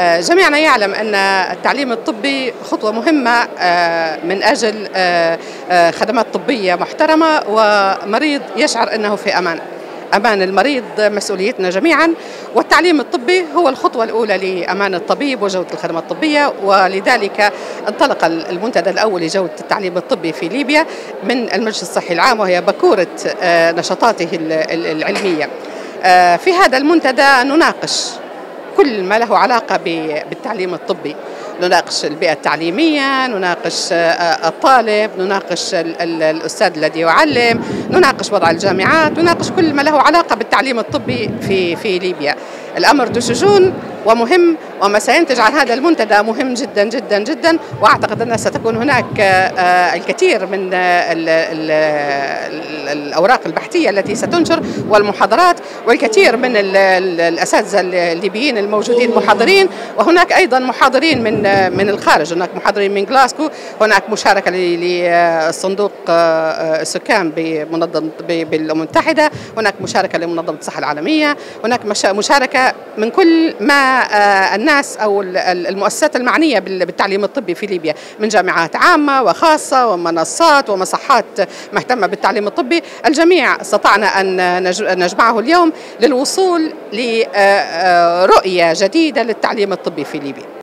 جميعنا يعلم أن التعليم الطبي خطوة مهمة من أجل خدمات طبية محترمة ومريض يشعر أنه في أمان. أمان المريض مسؤوليتنا جميعا والتعليم الطبي هو الخطوة الأولى لأمان الطبيب وجودة الخدمات الطبية ولذلك انطلق المنتدى الأول لجودة التعليم الطبي في ليبيا من المجلس الصحي العام وهي بكورة نشاطاته العلمية. في هذا المنتدى نناقش كل ما له علاقة بالتعليم الطبي. نناقش البيئة التعليمية نناقش الطالب نناقش الأستاذ الذي يعلم نناقش وضع الجامعات نناقش كل ما له علاقة بالتعليم الطبي في, في ليبيا. الأمر ذو ومهم وما سينتج عن هذا المنتدى مهم جدا جدا جدا وأعتقد أن ستكون هناك الكثير من الأوراق البحثية التي ستنشر والمحاضرات والكثير من الأساتذة الليبيين الموجودين محاضرين وهناك أيضا محاضرين من من الخارج هناك محاضرين من جلاسكو هناك مشاركة لصندوق السكان بمنظمه بالامم المتحده هناك مشاركة لمنظمة الصحة العالمية هناك مشاركة من كل ما الناس أو المؤسسات المعنية بالتعليم الطبي في ليبيا من جامعات عامة وخاصة ومنصات ومصحات مهتمة بالتعليم الطبي. الجميع استطعنا أن نجمعه اليوم للوصول لرؤيه جديدة للتعليم الطبي في ليبيا.